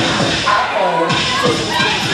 iPhone.